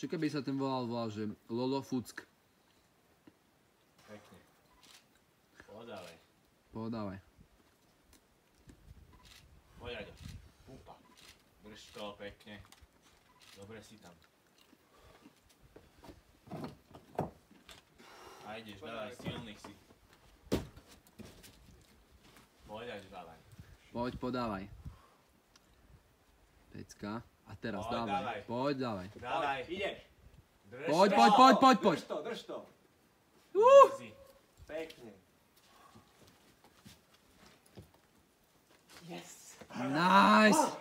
Čo keby sa ten volal, volal, že Lolo Fuck. Pekne. Podávaj. Podávaj. Poď, Aďo. Pupa. Drž to pekne. Dobre si tam. A ideš, dávaj, silných si. Poď, Aďo, dávaj. Poď, podávaj. Pecka. A teraz Poď, dávaj. dávaj. Poď, dávaj. Dávaj. Ideš. Drž Poď, to. poď, poď, poď, poď. Drž to, drž to. Easy. Pekne. Yes. Nice.